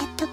えっと